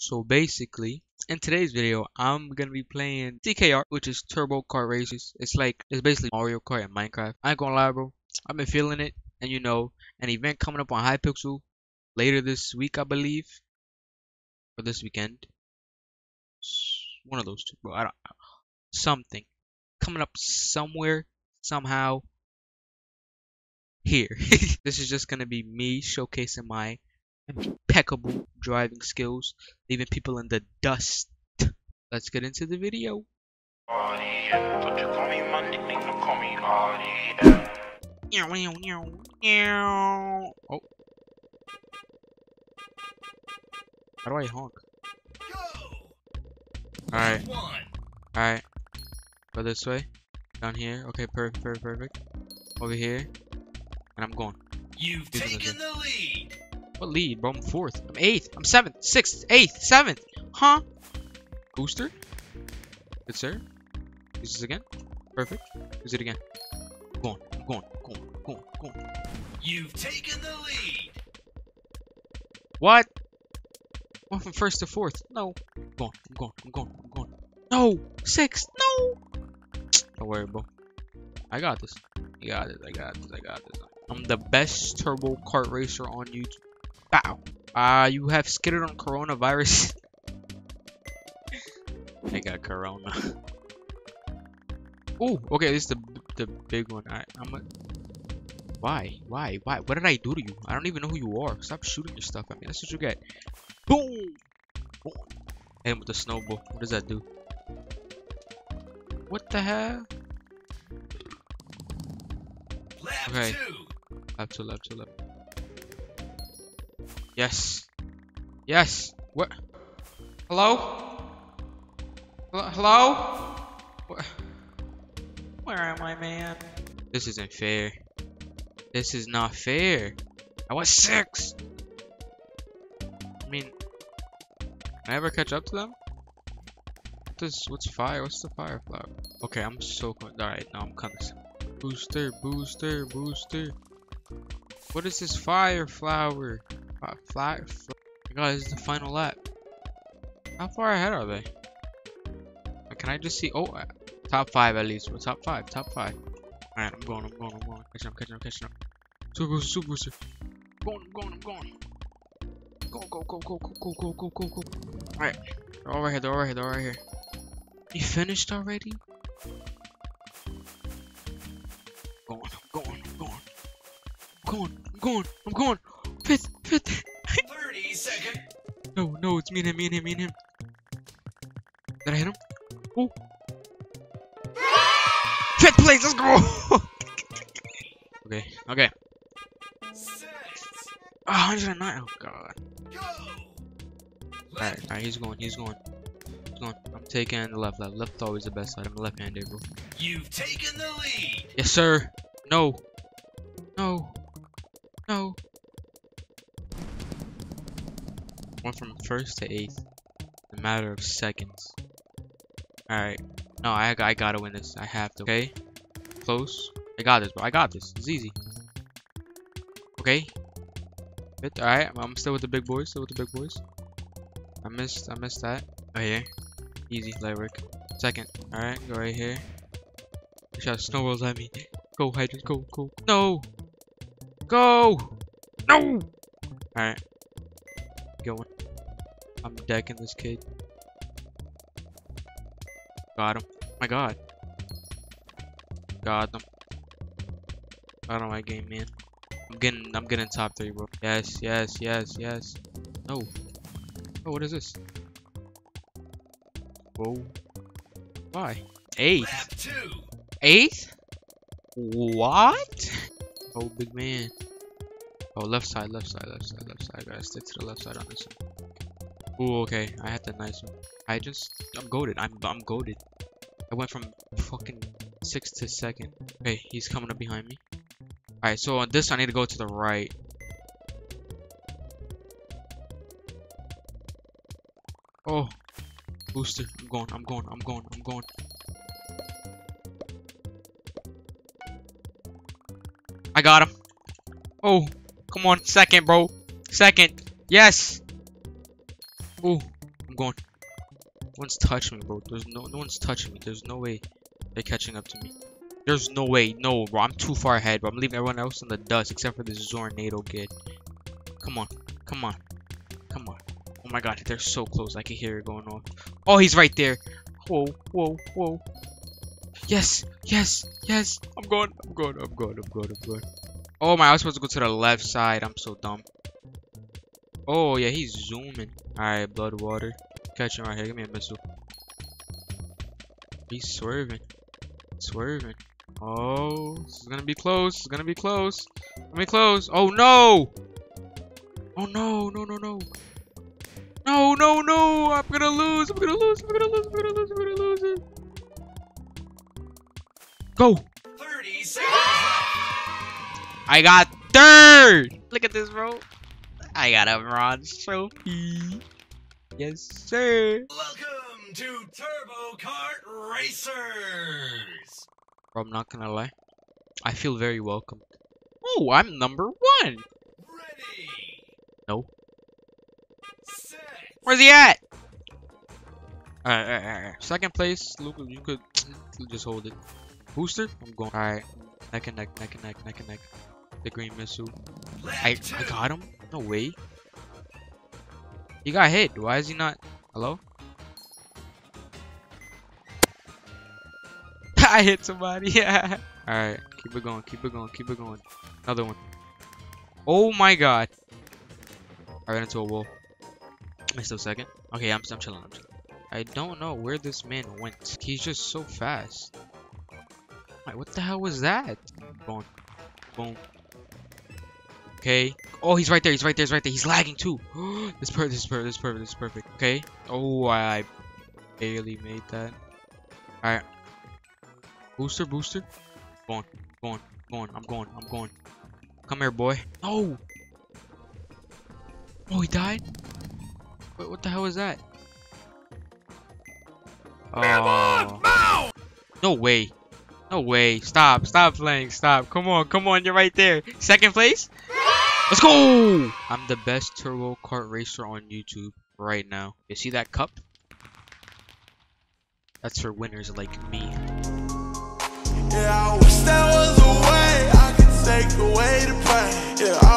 So basically, in today's video, I'm gonna be playing TKR, which is Turbo Kart Racers. It's like, it's basically Mario Kart and Minecraft. I ain't gonna lie, bro. I've been feeling it, and you know, an event coming up on Hypixel later this week, I believe, or this weekend. One of those two, bro. I don't something coming up somewhere, somehow. Here, this is just gonna be me showcasing my impeccable driving skills, leaving people in the dust. Let's get into the video. Audie, yeah. Don't you call me my nickname, don't call me Audie, yeah. Oh. How do I honk? Alright, alright. Go this way. Down here. Okay, perfect, perfect, perfect. Over here. And I'm going. You've taken the lead. What lead, bro? I'm fourth. I'm eighth. I'm seventh. Sixth. Eighth. Seventh. Huh? Booster? Good sir. Use this again. Perfect. Use it again. I'm going. I'm going. I'm going. I'm going. I'm going. You've taken the lead. What? Went from first to fourth. No. I'm going. I'm going. I'm going. I'm going. No. Sixth. No. Don't worry, bro. I got this. I got this. I got this. I got this. I'm the best turbo kart racer on YouTube. Bow. Ah, you have skidded on coronavirus. I got corona. Ooh, okay, this is the the big one. I, I'm a. Why? Why? Why? What did I do to you? I don't even know who you are. Stop shooting your stuff at me. That's what you get. Boom! Boom. Hit him with the snowball. What does that do? What the hell? Lap Okay. two. Left to left to left. Yes. Yes. What? Hello? Hello? Hello? Where am I, man? This isn't fair. This is not fair. I was six. I mean, I ever catch up to them? What does what's fire? What's the fire flower? Okay, I'm so con- alright. Now I'm of booster, booster, booster. What is this fire flower? Fly, fl Guys, this is the final lap. How far ahead are they? Can I just see? Oh, uh, top five at least. We're top five. Top five. All right, I'm going. I'm going. I'm going. Catching up. Catching up. Catching up. Super booster. Super booster. Going. I'm going. I'm going. Go. Go. Go. Go. Go. Go. Go. Go. Go. Go. All right. They're right here. They're right here. They're right here. You finished already? Going. I'm going. I'm going. I'm going. I'm going. I'm going. Fifth. Fifth. 30 seconds. No, no, it's me and him, me and him, me and him. Did I hit him? Oh. Fifth place, let's go! okay, okay. Six. Oh, 109, oh god. Go. Alright, alright, he's going, he's going. He's going. I'm taking the left, left. Left always the best side. I'm left-handed, bro. You've taken the lead. Yes, sir. No. No. No. Went from first to eighth in a matter of seconds. Alright. No, I, I gotta win this. I have to. Okay. Close. I got this, bro. I got this. It's easy. Okay. Fifth. Alright. I'm, still with the big boys. Still with the big boys. I missed. I missed that. Right here. Easy. Light work. Second. Alright. Go right here. He shot snowballs at me. Go, hydrant, go, go. No! Go! No! Alright. Going. I'm decking this kid. Got him. my god. Got them. Out of my game, man. I'm getting I'm getting top three, bro. Yes, yes, yes, yes. No. Oh, what is this? Whoa. Why? Eighth. Eighth? What? Oh, big man. Oh, left side, left side, left side, left side. Gotta stick to the left side on this one. Ooh, okay. I had that nice one. I just, I'm goaded. I'm, I'm goaded. I went from fucking sixth to second. Okay, he's coming up behind me. Alright, so on this, I need to go to the right. Oh, booster. I'm going, I'm going, I'm going, I'm going. I got him. Oh, come on. Second, bro. Second. Yes. Ooh. I'm going. No one's touching me, bro. There's no no one's touching me. There's no way they're catching up to me. There's no way. No, bro. I'm too far ahead, bro. I'm leaving everyone else in the dust except for this Zornado kid. Come on. Come on. Come on. Oh my god, they're so close. I can hear it going off. Oh, he's right there. Whoa, whoa, whoa. Yes, yes, yes. I'm going, I'm going, I'm going, I'm going, I'm going. Oh my, I was supposed to go to the left side. I'm so dumb. Oh, yeah, he's zooming. Alright, blood water. Catch him right here. Give me a missile. He's swerving. Swerving. Oh, this is gonna be close. It's gonna be close. Gonna be close. Oh no! Oh no, no, no, no. No, no, no! I'm gonna lose! I'm gonna lose! I'm gonna lose! I'm gonna lose! I'm gonna lose! Go! 30 seconds. I got third! Look at this, bro. I got a bronze trophy. Yes, sir. Welcome to Turbo Kart Racers. Bro, I'm not gonna lie. I feel very welcome. Oh, I'm number one! Ready. No. Set. Where's he at? Alright, alright, alright. Second place, Luke, you could just hold it. Booster? I'm going. Alright. Neck and neck, neck and neck, neck and neck. The green missile. I. I got him? No way. He got hit. Why is he not? Hello? I hit somebody. Yeah. Alright. Keep it going. Keep it going. Keep it going. Another one. Oh my god. I ran into a wall. Missed a second. Okay, I'm, I'm chilling. I'm chilling. I don't know where this man went. He's just so fast. What the hell was that? Boom. Boom. Okay. Oh, he's right there. He's right there. He's right there. He's lagging too. this perfect. This is perfect. This is perfect. This is perfect. Okay. Oh, I barely made that. All right. Booster. Booster. Going. Going. Going. I'm going. I'm going. Come here, boy. No. Oh, he died. Wait, what the hell was that? Oh. No way. No way. Stop. Stop playing. Stop. Come on. Come on. You're right there. Second place? Let's go! I'm the best turbo kart racer on YouTube right now. You see that cup? That's for winners like me. Yeah, I wish there was a way I could take away the pain.